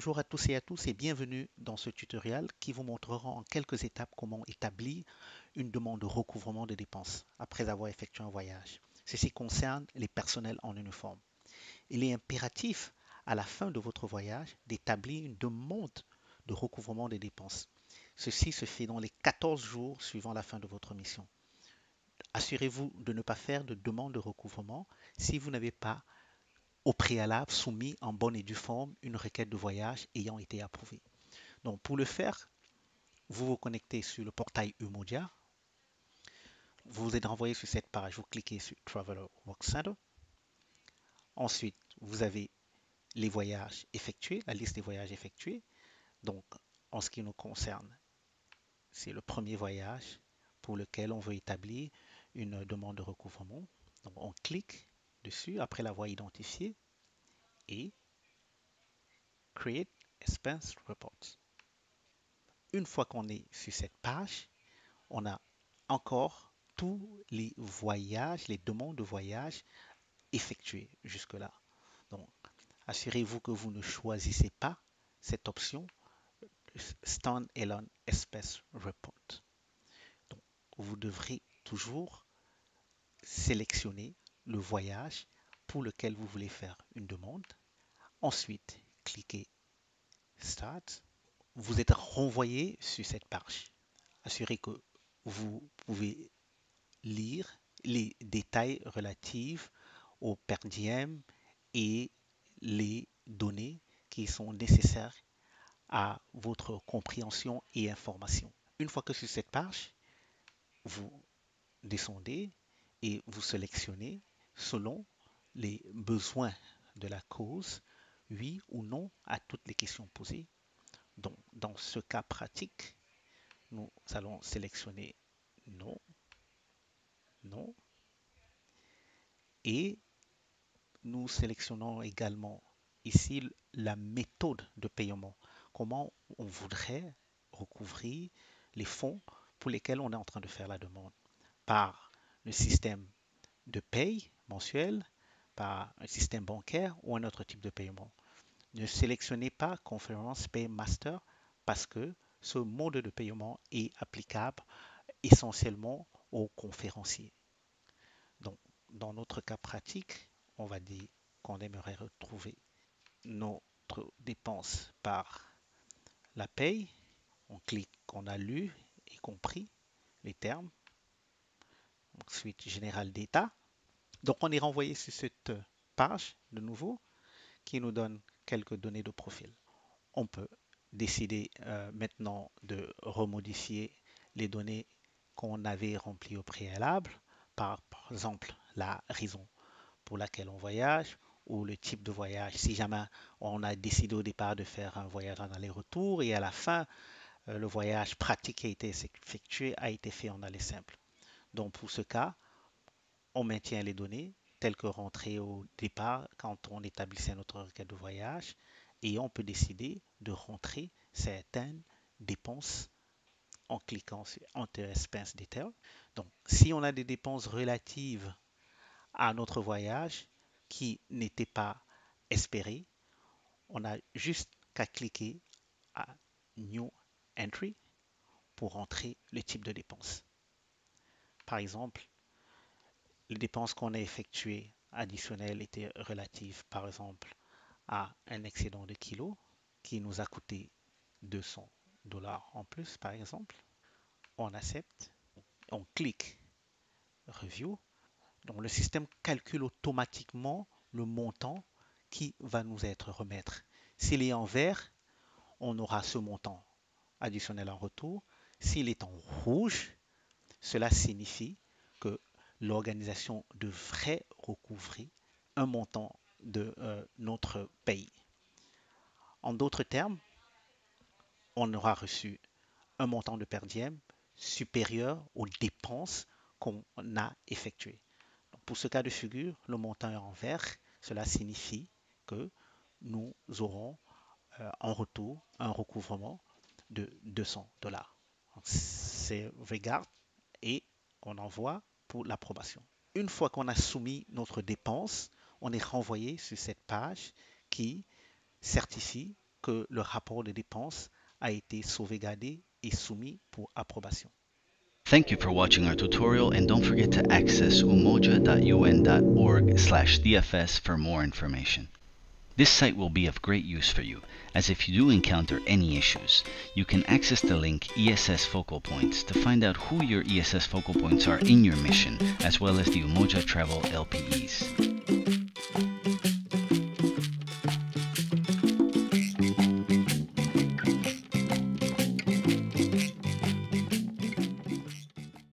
Bonjour à tous et à tous et bienvenue dans ce tutoriel qui vous montrera en quelques étapes comment établir une demande de recouvrement de dépenses après avoir effectué un voyage. Ceci concerne les personnels en uniforme. Il est impératif à la fin de votre voyage d'établir une demande de recouvrement des dépenses. Ceci se fait dans les 14 jours suivant la fin de votre mission. Assurez-vous de ne pas faire de demande de recouvrement si vous n'avez pas au préalable soumis en bonne et due forme une requête de voyage ayant été approuvée. Donc pour le faire, vous vous connectez sur le portail Umodia. Vous êtes renvoyé sur cette page, vous cliquez sur Traveler Work Center. Ensuite, vous avez les voyages effectués, la liste des voyages effectués. Donc, en ce qui nous concerne, c'est le premier voyage pour lequel on veut établir une demande de recouvrement. Donc, on clique dessus après l'avoir identifié et Create Expense Reports. Une fois qu'on est sur cette page, on a encore tous les voyages, les demandes de voyage effectuées jusque-là. Donc, assurez-vous que vous ne choisissez pas cette option Stand-alone Expense Report. Donc, vous devrez toujours sélectionner le voyage pour lequel vous voulez faire une demande. Ensuite, cliquez Start. Vous êtes renvoyé sur cette page. Assurez que vous pouvez lire les détails relatifs au per diem et les données qui sont nécessaires à votre compréhension et information. Une fois que sur cette page, vous descendez et vous sélectionnez selon les besoins de la cause, oui ou non à toutes les questions posées. Donc, dans ce cas pratique, nous allons sélectionner non, non, et nous sélectionnons également ici la méthode de paiement, comment on voudrait recouvrir les fonds pour lesquels on est en train de faire la demande, par le système de paye mensuel par un système bancaire ou un autre type de paiement. Ne sélectionnez pas Conference Pay Master parce que ce mode de paiement est applicable essentiellement aux conférenciers. Donc, dans notre cas pratique, on va dire qu'on aimerait retrouver notre dépense par la paye. On clique, on a lu et compris les termes. Ensuite, général d'état. Donc on est renvoyé sur cette page de nouveau qui nous donne quelques données de profil. On peut décider euh, maintenant de remodifier les données qu'on avait remplies au préalable, par, par exemple la raison pour laquelle on voyage ou le type de voyage. Si jamais on a décidé au départ de faire un voyage en aller-retour et à la fin, euh, le voyage pratique qui a été effectué a été fait en aller simple. Donc pour ce cas, on maintient les données telles que rentrées au départ quand on établissait notre requête de voyage et on peut décider de rentrer certaines dépenses en cliquant sur Enter Expense Detail. Donc, si on a des dépenses relatives à notre voyage qui n'étaient pas espérées, on a juste qu'à cliquer à New Entry pour rentrer le type de dépense. Par exemple, les dépenses qu'on a effectuées additionnelles étaient relatives, par exemple, à un excédent de kilos qui nous a coûté 200 dollars en plus, par exemple. On accepte, on clique Review. Donc le système calcule automatiquement le montant qui va nous être remettre. S'il est en vert, on aura ce montant additionnel en retour. S'il est en rouge, cela signifie l'organisation devrait recouvrir un montant de euh, notre pays. En d'autres termes, on aura reçu un montant de per diem supérieur aux dépenses qu'on a effectuées. pour ce cas de figure, le montant est en vert. Cela signifie que nous aurons euh, en retour un recouvrement de 200 dollars. C'est regarde et on envoie l'approbation. Une fois qu'on a soumis notre dépense, on est renvoyé sur cette page qui certifie que le rapport de dépenses a été sauvegardé et soumis pour approbation. Thank you for watching our tutorial and don't forget to access umoja.un.org slash DFS for more information. This site will be of great use for you, as if you do encounter any issues, you can access the link ESS Focal Points to find out who your ESS focal points are in your mission, as well as the Umoja Travel LPEs.